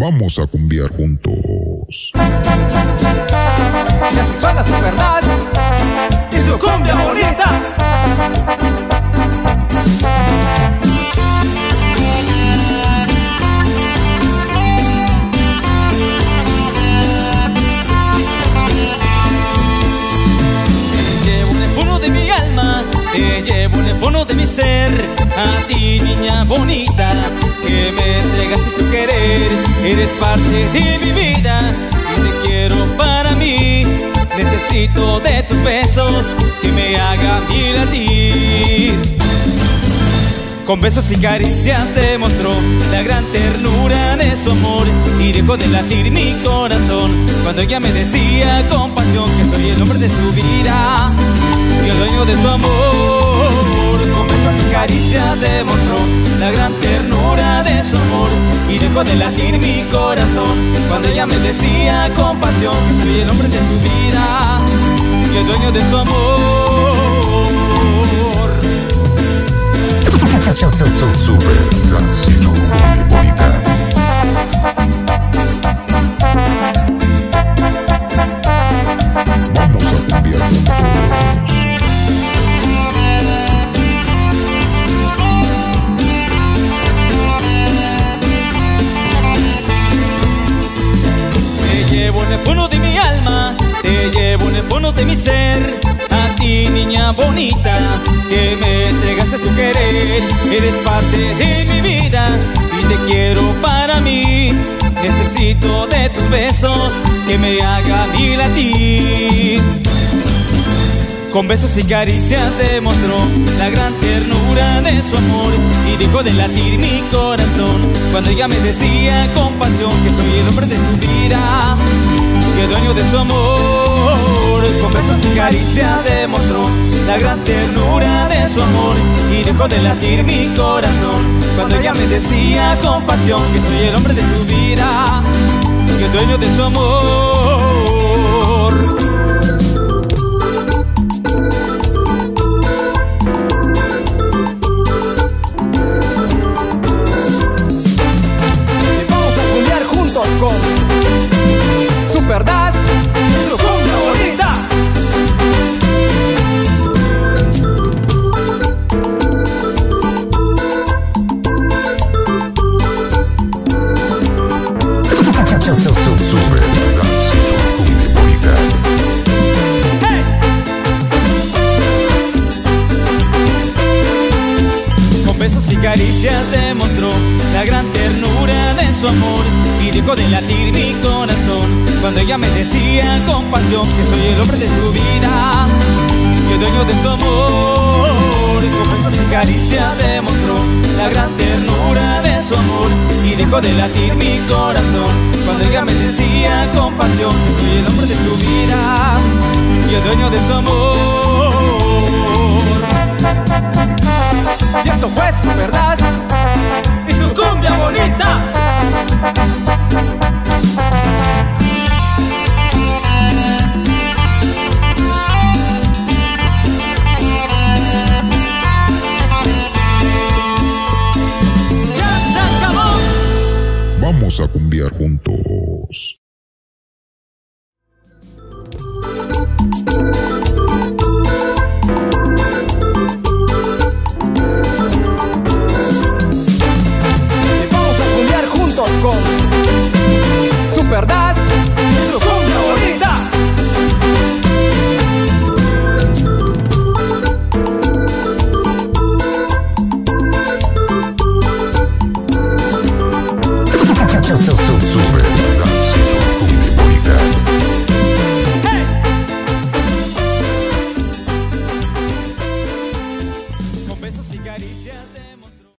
Vamos a cumbiar juntos. Las sexualas de verdad y su cumbia bonita. Te llevo en el fondo de mi alma, te llevo en el fondo de mi ser, a ti niña bonita, que me entregas tu querer, eres parte de mi vida, y te quiero para mí, necesito de tus besos, que me hagan mi latir. Con besos y caricias demostró la gran ternura de su amor y dejó de latir mi corazón cuando ella me decía con pasión que soy el hombre de su vida y el dueño de su amor. Con besos y caricias demostró la gran ternura de su amor y dejó de latir mi corazón cuando ella me decía con pasión soy el hombre de su vida y el dueño de su amor. Te llevo en el fondo de mi ser. A ti, niña bonita, que me entregaste tu querer. Eres parte de mi vida y te quiero para mí. Necesito de tus besos que me haga mi latir. Con besos y caricias demostró la gran ternura de su amor y dejó de latir mi corazón cuando ella me decía con pasión que soy el hombre de su vida, que dueño de su amor. Con besos y caricias demostró la gran ternura de su amor y dejó de latir mi corazón cuando ella me decía con pasión que soy el hombre de su vida, que dueño de su amor. Caricias demostró la gran ternura de su amor y dejó de latir mi corazón cuando ella me decía con pasión que soy el hombre de su vida, que dueño de su amor. Con besos y caricias demostró la gran ternura de su amor y dejó de latir mi corazón cuando ella me decía con pasión que soy el hombre de su vida y el dueño de su amor. Esto fue su verdad y su cumbia bonita. Vamos a cumbiar juntos.